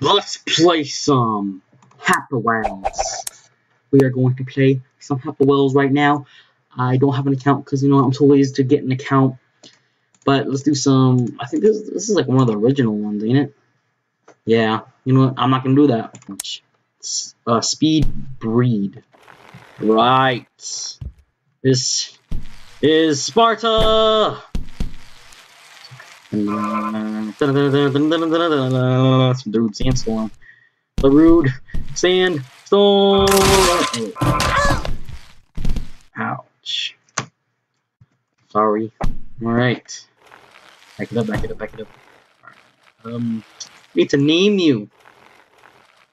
let's play some Happy. We are going to play some Happy right now. I don't have an account because you know I'm too lazy to get an account. But let's do some. I think this this is like one of the original ones, ain't it? Yeah. You know what? I'm not gonna do that. Uh, speed breed. Right. This is Sparta. Some dude sandstorm. The rude sandstorm. Ouch. Sorry. Alright. Back it up, back it up, back it up. Um, need to name you.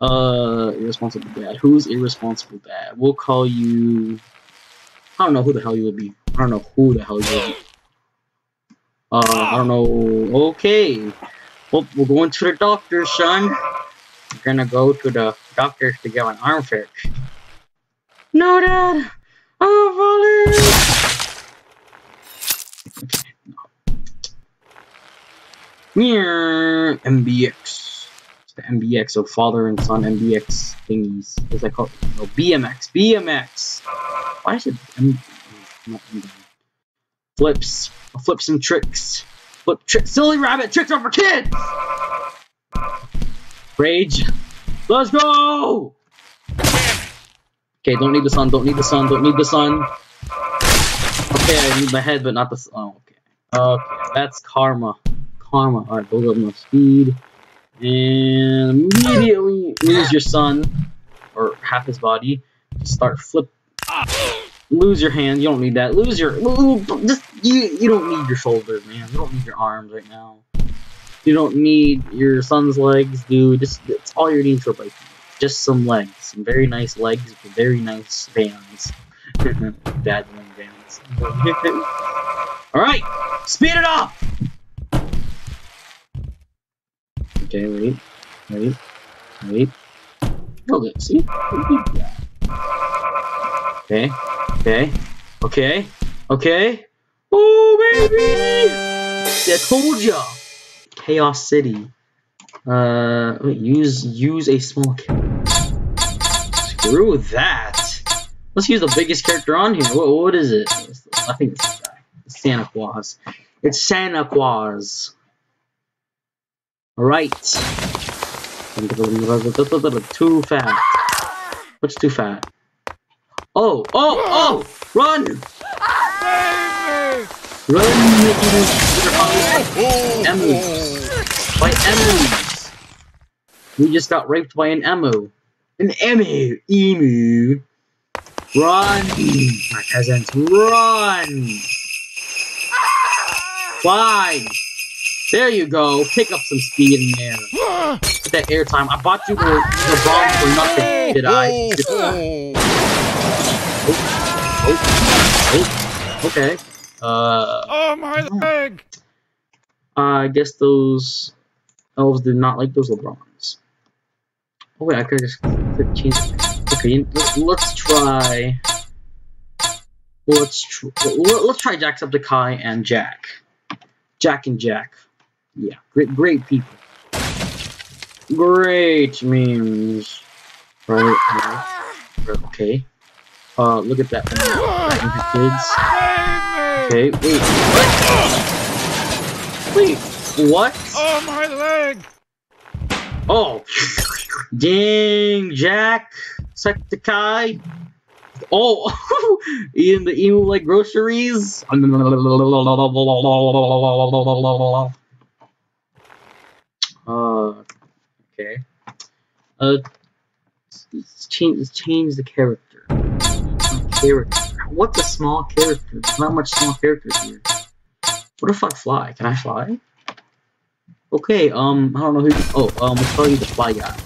Uh, irresponsible dad. Who's irresponsible dad? We'll call you. I don't know who the hell you would be. I don't know who the hell you would be. Uh, I don't know. Okay. Well, we're going to the doctor, son. We're gonna go to the doctor to get an arm fixed. No, Dad. I'm falling. Okay. MBX. It's the MBX, so father and son MBX thingies. What's that called? No, BMX. BMX. Why is it M? MBX flip some tricks. Flip trick, silly rabbit, tricks are for kids! Rage. Let's go! Okay, don't need the sun, don't need the sun, don't need the sun. Okay, I need my head, but not the sun. Oh, okay. Okay, that's karma. Karma. Alright, build up enough speed. And immediately lose your son, or half his body. Start flip lose your hand. You don't need that. Lose your just you. You don't need your shoulders, man. You don't need your arms right now. You don't need your son's legs, dude. Just it's all you need for biking. Just some legs, some very nice legs with very nice bands. Dad bands. all right, speed it up. Okay, wait, wait, wait. It. See? Okay. Okay. Okay. Okay. Oh, baby! I told ya! Chaos City. Uh, wait, use, use a small Screw that! Let's use the biggest character on here. What, what is it? I think it's this guy. Santa Claus. It's Santa Claus. Alright. Too fat. What's too fat? Oh, oh, oh! Run! Run, Emus. By emus. We just got raped by an emu. An emu. Emu. Run! My peasants, run! Fly! There you go. Pick up some speed in there. Get that airtime. I bought you the, the bomb for nothing, did I? Oh, oh, oh. oh. oh. okay. Uh. Oh my leg! I guess those elves did not like those LeBrons. Oh wait, I could just click change. Okay, let's try. Let's tr let's try Jacksepticeye and Jack. Jack and Jack. Yeah, great, great people. Great memes. Right. Okay. Uh, look at that. kids. Okay, wait. What? Wait, what? Oh, my leg! Oh. Dang, Jack. Septiceye. Oh, in the emu like groceries. Uh, okay. Uh, let's change, let's change the character character. What's a small character? There's not much small characters here. What if I fly? Can I fly? Okay, um, I don't know who. Oh, um, let's call you the fly guy.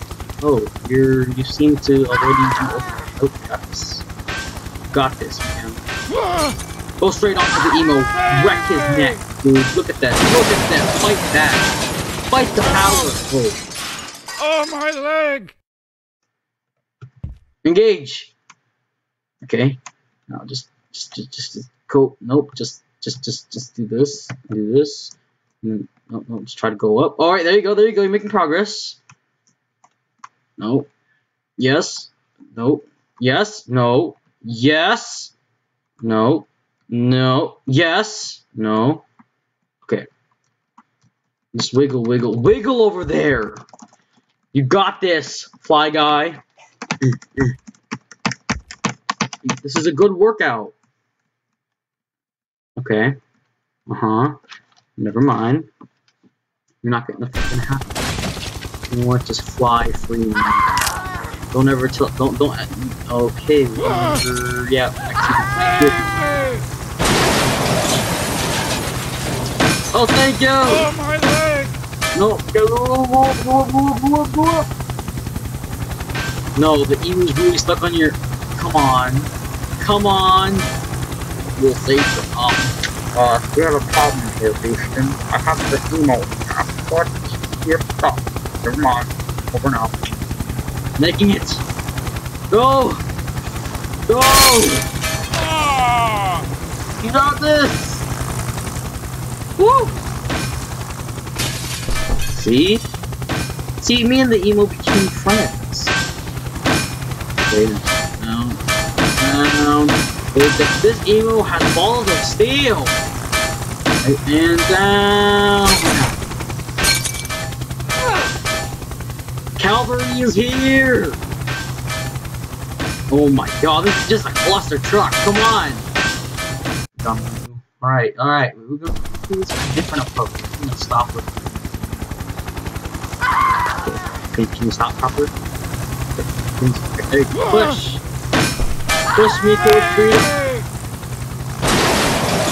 Oh, you're you seem to already do. Oh, got this. Got this, man. Go straight onto the emo, wreck his neck, dude. Look at that. Look at that. Fight that. Fight the power. Oh, oh my leg. Engage. Okay. Now just just just, just go. Nope. Just just just just do this. Do this. And no, no, just try to go up. All right. There you go. There you go. You're making progress. No. Yes. No. Yes. No. Yes. No. No. Yes. No. Okay. Just wiggle, wiggle, wiggle over there. You got this, fly guy. This is a good workout. Okay. Uh-huh. Never mind. You're not getting gonna happen. You want just fly free now. Don't ever tell don't don't okay, yeah. Oh thank you! Oh, my leg! No, go, go, go, go, go, go. No, the emu's really stuck on your. Come on, come on. We'll save the um. Uh, we have a problem here, Beaston. I have the emo app. What? You're. Never mind. Over now. Making it. Go, go. Ah! You got this. Woo. See, see, me and the emo became friends. Wait, down, this emo has balls of steel. And down. Calvary is here. Oh my god, this is just a cluster truck. Come on. Alright, alright. We're gonna do this a different approach. I'm gonna stop with. Can you stop properly? There. Push! Push me towards freedom!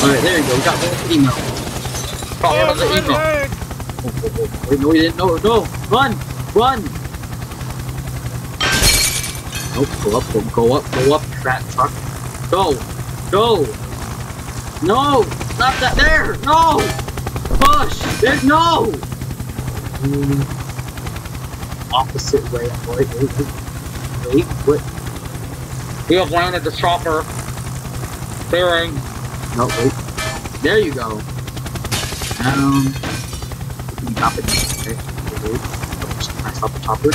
Alright, there you go. We got the email. Of the email. Oh, oh, oh. Wait, no, we didn't. No, no! Run! Run! Nope, go up, go, go up, go up, fat truck. Go! Go! No! Not that there! No! Push! There, no! Mm. Opposite way. Wait, wait, wait. Wait? We have landed the chopper. Clearing. No, wait. There you go. Um. Drop it. Okay. Wait, wait. Can I stop the chopper?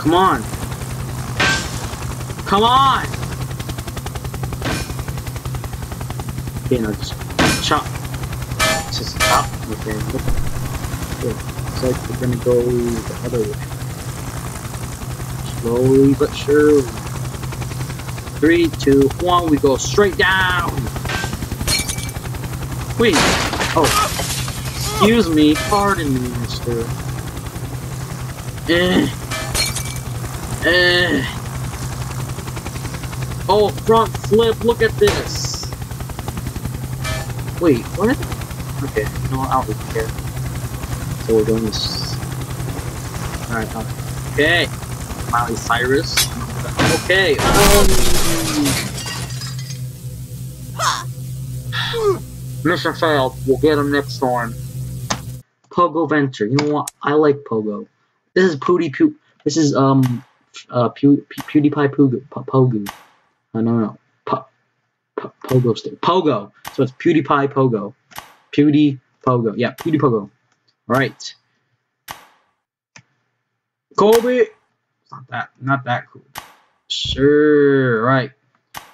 Come on. Come on! Okay, now just chop. Just stop. Okay, look. Okay. Looks like we're gonna go the other way. Slowly but surely. Three, two, one, we go straight down! Wait! Oh. Excuse me, pardon me, mister. Eh. Eh. Oh, front flip, look at this! Wait, what? Okay, no, I don't really care. So we're doing this. Alright, okay. Miley Cyrus. Okay, um... Mission failed. We'll get him next time. Pogo Venture. You know what? I like Pogo. This is Pooty Poo. This is um uh Pew, Pew, PewDiePie Pogo. Pogo. Uh, no, no, po, po, Pogo stick. Pogo. So it's PewDiePie Pogo. Pewdie Pogo. Yeah, Pewdie Pogo. Right. Kobe. Not that. Not that cool. Sure. Right.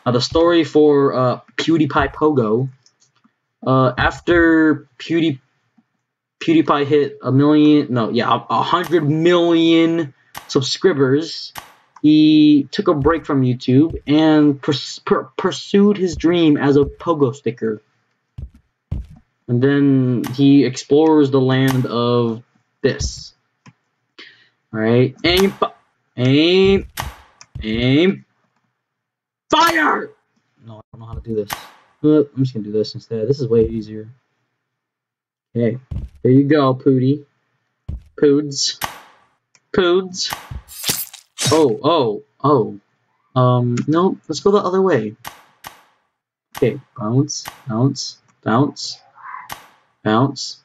Now the story for uh PewDiePie Pogo. Uh, after Pewdie PewDiePie hit a million, no, yeah, a, a hundred million subscribers, he took a break from YouTube and purs- per- pursued his dream as a pogo sticker. And then he explores the land of this. Alright, aim, aim, aim, fire! No, I don't know how to do this. I'm just gonna do this instead. This is way easier. Okay, there you go, Pooty. Poods. Poods. Oh, oh, oh. Um, no, let's go the other way. Okay, bounce, bounce, bounce, bounce.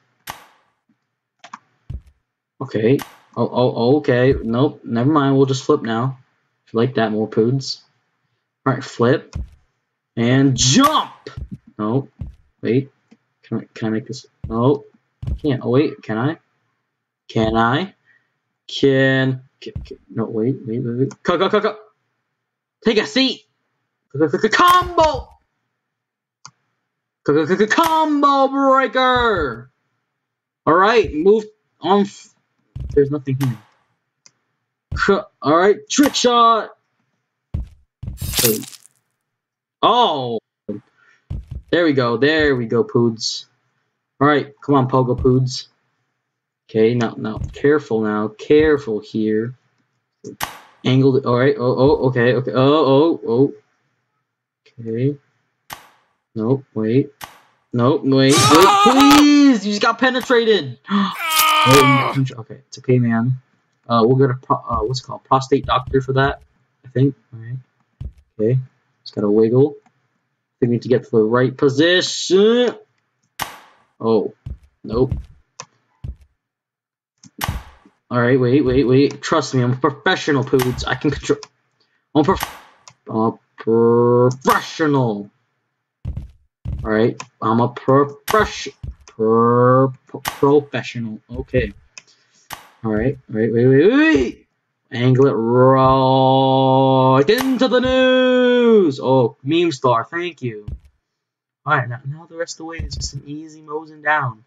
Okay. Oh, oh, oh, okay. Nope, never mind. We'll just flip now. If you like that, more poods. Alright, flip. And jump! No. Wait. Can I, can I make this? Can't. Oh wait, can I? Can I? Can, can, can no wait, wait, wait, wait. Co, co, co. Take a seat. Co, co, co, combo. Co, co, co, co, combo breaker. All right, move on. There's nothing here. All right, trick shot. Oh, there we go. There we go, Poods. All right, come on, Pogo Poods. Okay, now, now, careful now, careful here. Angled. All right. Oh, oh, okay, okay. Oh, oh, oh. Okay. Nope. Wait. Nope. Wait. Wait. Please. You just got penetrated. Okay, it's okay, man. Uh, we'll get a pro- uh, what's it called prostate doctor for that. I think. All right. Okay. Just gotta wiggle. We need to get to the right position. Oh. Nope. Alright, wait, wait, wait. Trust me, I'm a professional, Poods. I can control. I'm a prof- I'm a professional. Alright, I'm a. Per- professional. Okay. Alright, wait, wait, wait, wait. Angle it right into the news. Oh, meme star, thank you. Alright, now, now the rest of the way is just an easy mosing down.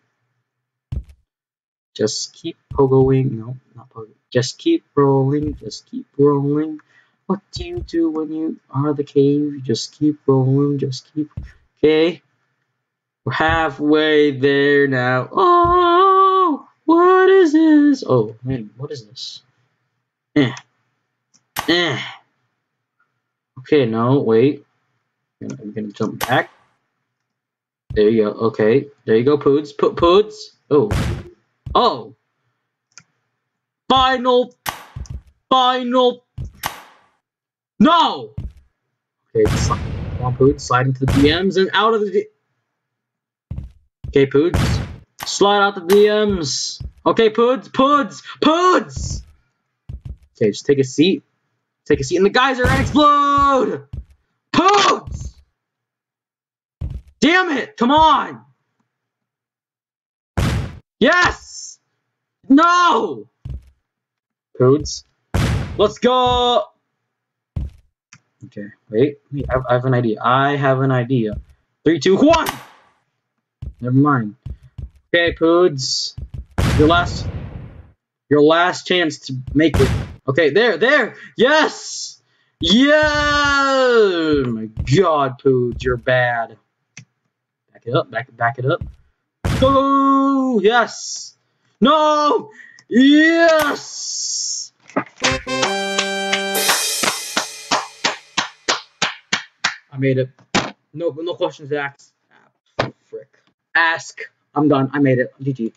Just keep pogoing. No, not. Just keep rolling. Just keep rolling. What do you do when you are the cave? Just keep rolling. Just keep. Okay. We're halfway there now. Oh, what is this? Oh, man, what is this? Eh. Eh. Okay, no, wait. I'm gonna jump back. There you go. Okay. There you go, Poods. Put Poods. Oh. Oh. Final. Final. No. Okay, on, Poods. Slide into the DMs and out of the. D okay, Poods. Slide out the DMs. Okay, Poods. Poods. Poods. Okay, just take a seat. Take a seat in the geyser and explode. Poods. Damn it! Come on! Yes! No! Poods. Let's go! Okay, wait. I have, I have an idea. I have an idea. Three, two, one! Never mind. Okay, Poods. Your last... Your last chance to make it. Okay, there, there! Yes! Yeah! Oh my god, Poods, you're bad. Back it up, back, back it up. Go! Yes! No! Yes! I made it. No, no questions asked. Ah, frick. Ask. I'm done. I made it. GG.